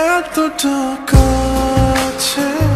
এতটা আছে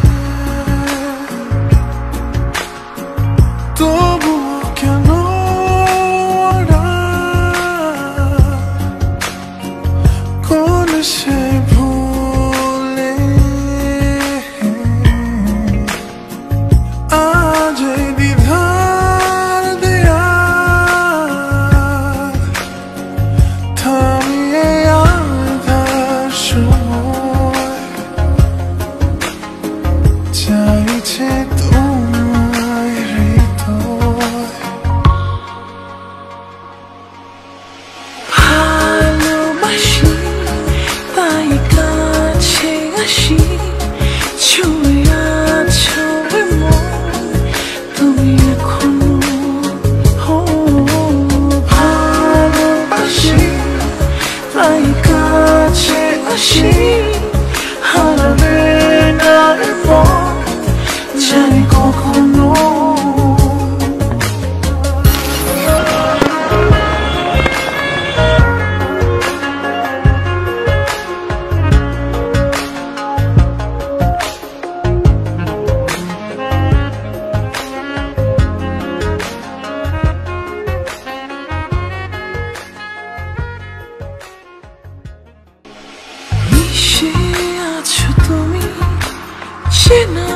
চেনা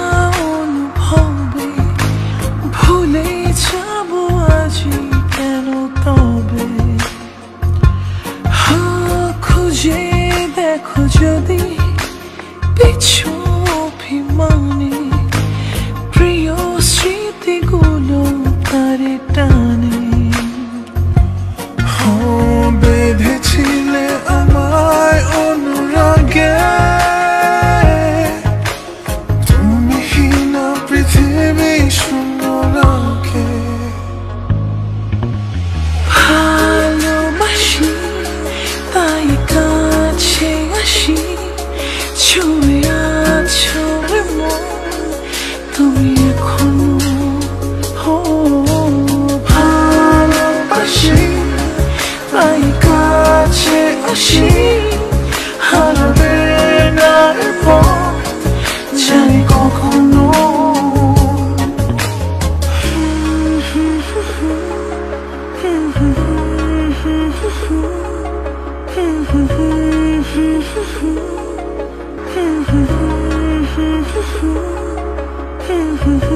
ভুলে আজি কেন তবে? দেখো যদি পিছু প্রিয় স্মৃতিগুলো তারে টান tu vida. Mm-hmm.